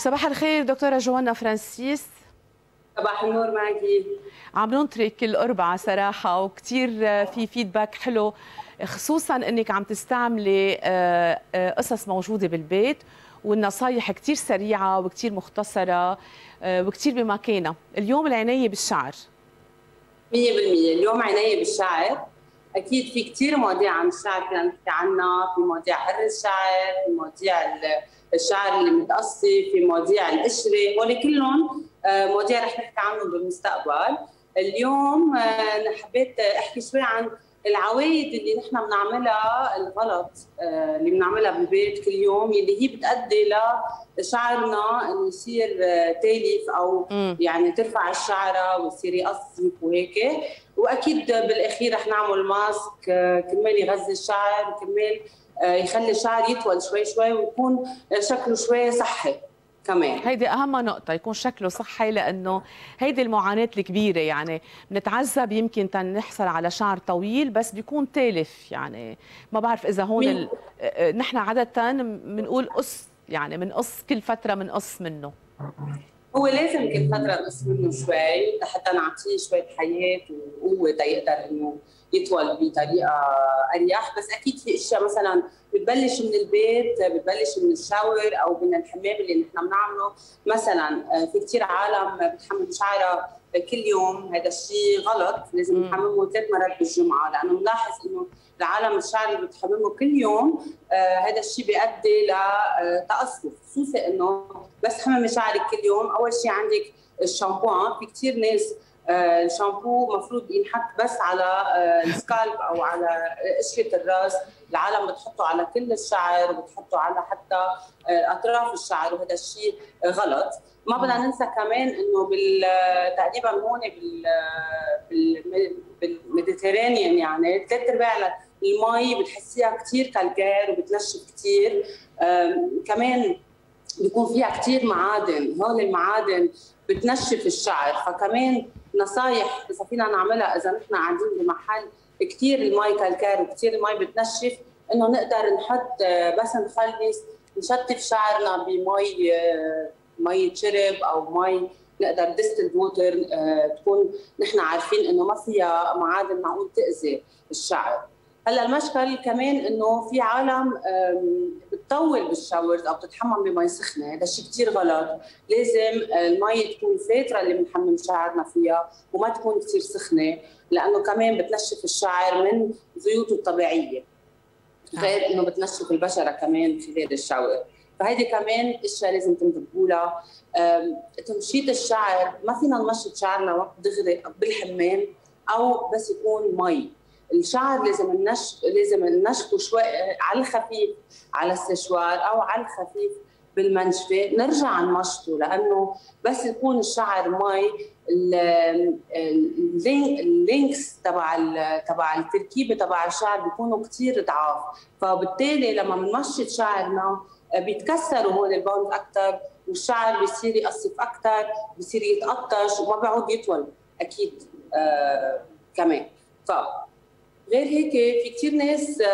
صباح الخير دكتورة جوانا فرانسيس. صباح النور معك عم ننطرك كل أربعة صراحة وكثير في فيدباك حلو خصوصا إنك عم تستعملي آه، آه، قصص موجودة بالبيت والنصايح كثير سريعة وكثير مختصرة آه، وكثير بمكانها. اليوم العناية بالشعر. 100% اليوم عناية بالشعر. أكيد في كثير مواضيع عن الشعر فينا نحكي عنها في مواضيع حر الشعر في مواضيع الشعر اللي متقصي في مواضيع القشرة هول كلهم مواضيع رح نحكي عنهم بالمستقبل. اليوم أنا حبيت أحكي شوي عن العوايد اللي نحن بنعملها الغلط آه، اللي بنعملها بالبيت كل يوم اللي هي بتؤدي لشعرنا إنه يصير آه، تالف أو م. يعني ترفع الشعره ويصير يقصف وهيك وأكيد بالأخير رح نعمل ماسك آه، كرمال يغذي الشعر كرمال يخلي الشعر يطول شوي شوي ويكون شكله شوي صحي كمان. هيدي أهم نقطة يكون شكله صحي لأنه هيدي المعاناة الكبيرة يعني بنتعذب يمكن تنحصل على شعر طويل بس بيكون تالف يعني. ما بعرف إذا هون ال... نحن عادة بنقول قص يعني بنقص كل فترة بنقص منه. هو لازم كل فترة نقص منه شوي لحتى نعطيه شوية حياة وقوة تيقدر إنه يطول بطريقة أريح. بس أكيد في أشياء مثلا بتبلش من البيت بتبلش من الشاور أو من الحمام اللي نحن بنعمله. مثلا آه، في كثير عالم بتحمم شعرها كل يوم. هذا الشيء غلط. لازم نحممه ثلاث مرات بالجمعة. لأنه بنلاحظ إنه العالم الشعر اللي بتحممه كل يوم آه هذا الشيء بيؤدي لتقصف آه خصوصا إنه بس حممي شعرك كل يوم. أول شيء عندك الشامبو في كثير ناس آه، الشامبو المفروض ينحط بس على آه، ال scalp أو على قشره الراس. العالم بتحطه على كل الشعر وبتحطه على حتى آه، أطراف الشعر وهذا الشيء غلط. ما بدنا ننسى كمان إنه بال تقريبا هون بال بال Mediterranean يعني ثلاث أرباع المي بتحسيها كثير calcaire وبتنشف كثير كمان بيكون فيها كثير معادن. هول المعادن بتنشف الشعر. فكمان نصايح اذا فينا نعملها إذا نحن قاعدين بمحل كثير المي calcaire وكثير المي بتنشف إنه نقدر نحط بس نخلص نشطف شعرنا بمي مي شرب أو مي نقدر distilled water تكون نحن عارفين إنه ما فيها معادن معقول تأذي الشعر. هلا المشكل كمان إنه في عالم بتطول بالشاورز أو بتتحمم بمي سخنة هذا الشيء كثير غلط. لازم المي تكون الفترة اللي بنحمم شعرنا فيها وما تكون كثير سخنة لأنه كمان بتنشف الشعر من زيوته الطبيعية. غير إنه بتنشف البشرة كمان خلال الشاور. فهيدي كمان أشياء لازم تنتبهوا لها تمشيط الشعر ما فينا نمشط شعرنا وقت دغري بالحمام أو بس يكون مي. الشعر لازم النش لازم ننشفه شوي على الخفيف على السشوار أو على الخفيف بالمنشفة. نرجع نمشطه لأنه بس يكون الشعر مي ال links تبع تبع التركيبة تبع الشعر بيكونوا كثير ضعاف. فبالتالي لما بنمشط شعرنا بيتكسروا هول ال bonds أكثر والشعر بيصير يقصف أكثر بيصير يتقطش وما بيعود يطول أكيد آه كمان. ف غير هيك في كثير ناس آه،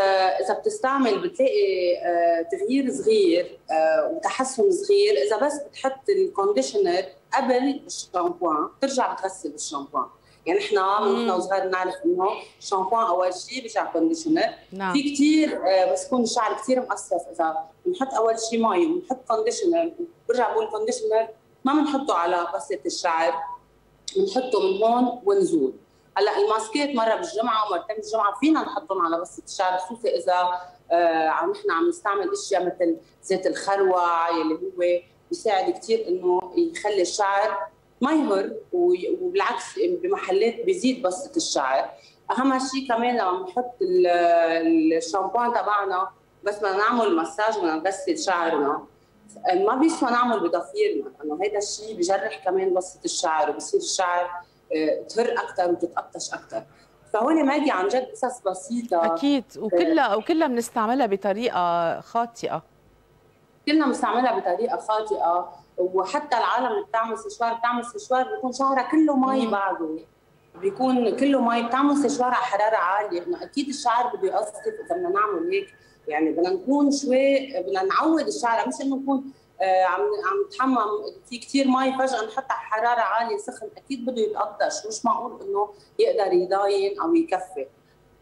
إذا بتستعمل بتلاقي آه، تغيير صغير آه، وتحسن صغير. إذا بس بتحط ال conditioner قبل الشامبوان بترجع بتغسل بالشامبوان. يعني إحنا من نحن صغار بنعرف إنه الشامبوان أول شيء بيرجع conditioner نعم. في كثير بس يكون الشعر كثير مقصف. إذا بنحط أول شيء مي وبنحط conditioner برجع بقول conditioner ما بنحطه على بصلة الشعر بنحطه من هون ونزول. هلا الماسكات مرة بالجمعة ومرتين بالجمعه فينا نحطهم على بصلة الشعر خصوصا إذا آه عم نحن عم نستعمل أشياء مثل زيت الخروع يلي هو بيساعد كثير إنه يخلي الشعر ما يهر وبالعكس بمحلات بيزيد بصلة الشعر. أهم شيء كمان لما بنحط الشامبوان تبعنا بس بدنا نعمل مساج بدنا نغسل شعرنا. ما بيسوى نعمل بضفيرنا لأنه هذا الشيء بجرح كمان بسطه الشعر وبصير الشعر تهر أكثر وتتقطش أكثر فهون ماجي عن جد قصص بسيطة. أكيد. وكلها وكلها بنستعملها بطريقة خاطئة. كلنا بنستعملها بطريقة خاطئة. وحتى العالم اللي بتعمل سشوار بتعمل سشوار بيكون شعرها كله مي بعده. بيكون كله مي بتعمل سشوار على حرارة عالية. انه أكيد الشعر بده يقصف إذا بدنا نعمل هيك. يعني بدنا نكون شوي بدنا نعود الشعر. مش إنه نكون آه، عم عم نتحمم في كثير مي فجأة نحط على حرارة عالية سخن أكيد بده يتقطش. مش معقول إنه يقدر يضاين أو يكفي.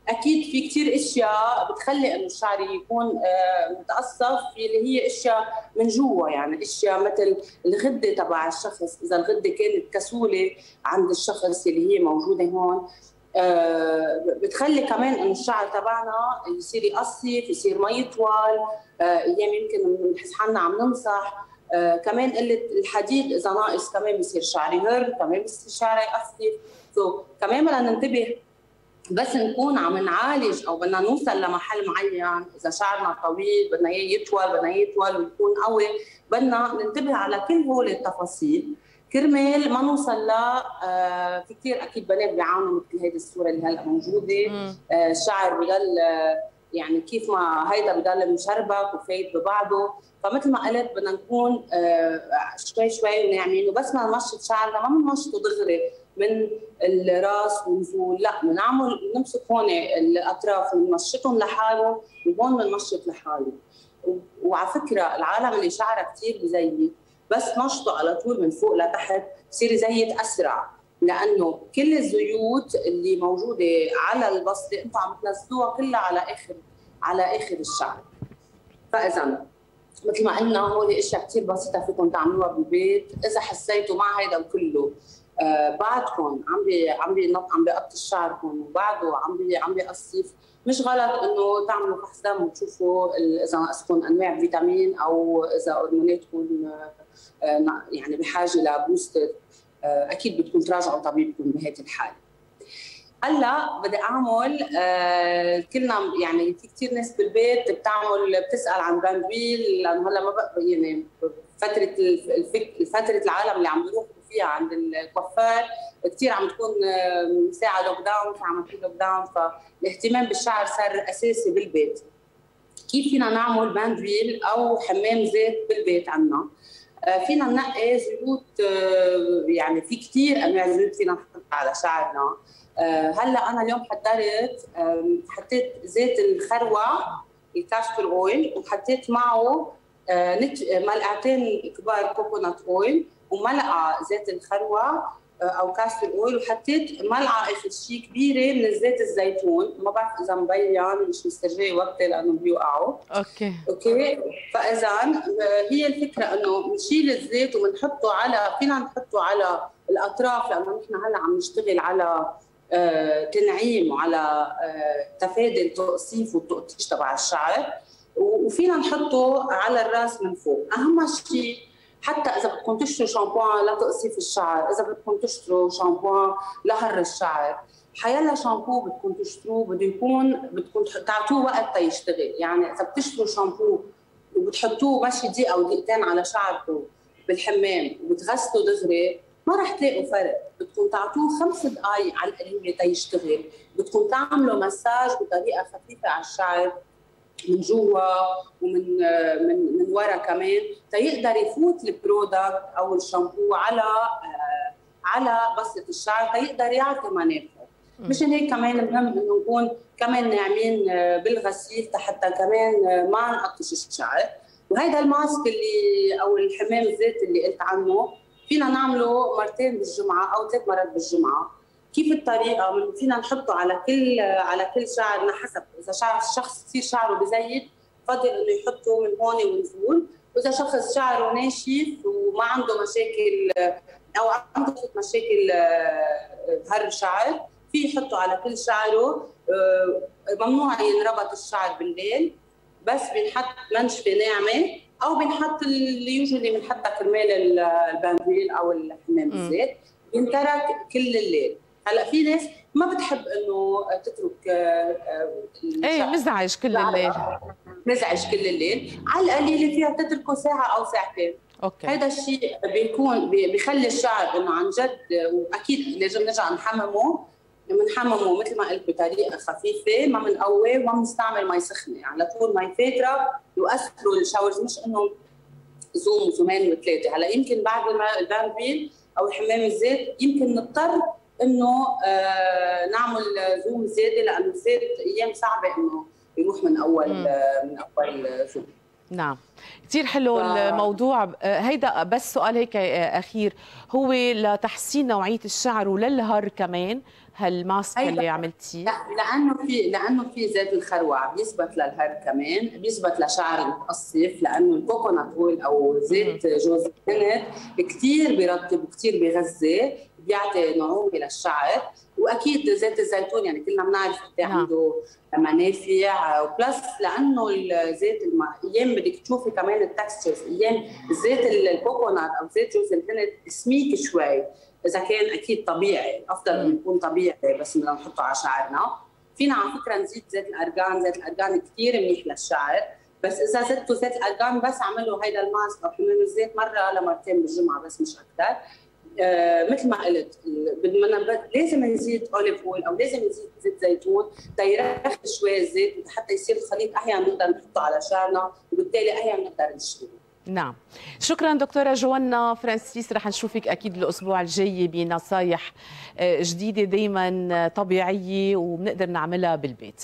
أكيد في كثير أشياء بتخلي إنه الشعر يكون آه، متقصف اللي هي أشياء من جوا يعني أشياء مثل الغدة تبع الشخص. إذا الغدة كانت كسولة عند الشخص اللي هي موجودة هون آه، بتخلي كمان انه الشعر تبعنا يصير يقصف يصير ما يطول آه، أيام يمكن بنحس حالنا عم نمسح. كمان قلة الحديد إذا ناقص كمان بصير شعري يهر كمان بصير شعري يقصف سو كمان بدنا ننتبه بس نكون عم نعالج أو بدنا نوصل لمحل معين. إذا شعرنا طويل بدنا إياه يطول بدنا إياه يطول ويكون قوي بدنا ننتبه على كل هول التفاصيل. كرمال ما نوصل ل آه في كثير أكيد بنات بيعانوا مثل هيدي الصورة اللي هلأ موجودة. آه الشعر بضل آه يعني كيف ما هيدا بضل مشربك وفايت ببعضه. فمثل ما قلت بدنا نكون شوي شوي وناعمين وبس ما نمشط شعرنا ما بنمشطه دغري من الراس ونزول لا بنعمل نمسك هون الأطراف بنمشطهم لحاله وهون بنمشط لحاله. وعلى فكرة العالم اللي شعرها كثير بزيت بس نشطه على طول من فوق لتحت بصير يزيت أسرع. لأنه كل الزيوت اللي موجودة على البصله أنتم عم تنزلوها كلها على اخر على آخر الشعر. فاذا مثل ما قلنا هول إشياء كثير بسيطة فيكم تعملوها بالبيت. إذا حسيتوا مع هيدا كله آه بعدكم عم بي عم بينط عم بيقطش شعركم وبعده عم بي عم بيقصف. مش غلط إنه تعملوا فحص دم وتشوفوا إذا ناقصكم أنواع فيتامين أو إذا هرموناتكم آه يعني بحاجة ل booster آه أكيد بدكم تراجعوا طبيبكم بهيك الحالة. هلأ بدي أعمل آه كلنا يعني في كثير ناس بالبيت بتعمل بتسأل عن bain d'huile لأنه هلأ ما بقى يعني فترة الفك فترة العالم اللي عم بيروحوا فيها عند الكوافير كثير عم تكون ساعة lockdown ساعه ما في lockdown فالاهتمام بالشعر صار أساسي بالبيت. كيف فينا نعمل bain d'huile أو حمام زيت بالبيت عندنا فينا ننقي زيوت يعني في كثير انواع زيوت فينا نحطها على شعرنا هلأ أنا اليوم حضرت حطيت زيت الخروع ال castor oil وحطيت معه ملعقتين كبار coconut oil وملعقه زيت الخروع أو castor oil وحطيت ملعقة شيء كبيرة من زيت الزيتون. ما بعرف إذا مبين مش مسترجية وطي لأنه بيوقعوا. okay. okay. فإذا هي الفكرة إنه بنشيل الزيت وبنحطه على فينا نحطه على الأطراف لأنه نحن هلأ عم نشتغل على آه تنعيم وعلى آه تفادي التقصيف والتقطيش تبع الشعر. وفينا نحطه على الراس من فوق. أهم شيء حتى إذا بدكم تشتروا شامبوان لتقصيف الشعر إذا بدكم تشتروا شامبوان لهر الشعر. حيلا شامبو بدكم تشتروه بده يكون بدكم تعطوه وقت تيشتغل يعني إذا بتشتروا شامبو وبتحطوه مشي دقيقة أو دقيقتين على شعركم بالحمام وبتغسلوا دغري ما رح تلاقوا فرق. بدكم تعطوه خمس دقائق على القليله تيشتغل بدكم تعملوا مساج بطريقة خفيفة على الشعر. من جوا ومن من من ورا كمان تيقدر يفوت البرودكت أو الشامبو على على بسطه الشعر تيقدر يعطي منافع. مشان هيك كمان مهم إنه نكون كمان ناعمين بالغسيل حتى كمان ما نقطش الشعر. وهيدا الماسك اللي أو الحمام الزيت اللي قلت عنه فينا نعمله مرتين بالجمعة أو ثلاث مرات بالجمعة. كيف الطريقة؟ فينا نحطه على كل على كل شعرنا حسب. إذا شعر الشخص كثير شعره بزيت بفضل إنه يحطه من هون ونزول وإذا شخص شعره ناشف وما عنده مشاكل أو عنده مشاكل هر شعر في يحطه على كل شعره. ممنوع ينربط الشعر بالليل. بس بنحط منشفه ناعمة أو بنحط اللي usually بنحطها كرمال ال bain d'huile أو الحمام الزيت. بينترك كل الليل. هلا في ناس ما بتحب إنه تترك إيه مزعج كل الليل. مزعج كل الليل. على القليله فيها تتركه ساعة أو ساعتين. okay. هذا الشيء بيكون بيخلي الشعر إنه عن جد وأكيد لازم نرجع نحممه بنحممه مثل ما قلت بطريقة خفيفة ما بنقوي وما بنستعمل مي سخنة. على طول مي فاترة يؤثروا ال showers مش إنه زوم وزومين وثلاثة. هلا يمكن بعد ال bain d'huile أو حمام الزيت يمكن نضطر إنه آه نعمل زوم زيادة لأنه الزيت أيام صعبة إنه يروح من أول آه من أول زوم. نعم. كثير حلو ف... الموضوع. هيدا بس سؤال هيك أخير. هو لتحسين نوعية الشعر وللهر كمان هال mask اللي عملتيه؟ لأنه في لأنه في زيت الخروع بيثبت للهر كمان بيثبت لشعر المتقصف لأنه ال coconut oil أو زيت جوز الهند كثير بيرطب وكثير بيغذي بيعطي نعومه للشعر وأكيد زيت الزيتون يعني كلنا بنعرف قد نعم. عنده منافع و plus لأنه الزيت أيام بدك تشوفي كمان ال textures أيام زيت ال coconut أو زيت جوز الهند سميك شوي. إذا كان أكيد طبيعي الافضل انه يكون طبيعي بس بدنا نحطه على شعرنا. فينا على فكرة نزيد زيت الارجان زيت الارجان كثير منيح للشعر. بس إذا زدتوا زيت الارجان بس اعملوا هيدا ال mask أو حمام الزيت مرة لمرتين بالجمعة بس مش أكثر آه مثل ما قلت بدنا لازم نزيد olive oil أو لازم نزيد زيت زيتون تيرخي شوي الزيت حتى يصير الخليط أهين نقدر نحطه على شعرنا وبالتالي أهين نقدر نشتغل نعم. شكرا دكتورة جوانا فرانسيس رح نشوفك أكيد الأسبوع الجاي بنصايح جديدة دايما طبيعية وبنقدر نعملها بالبيت.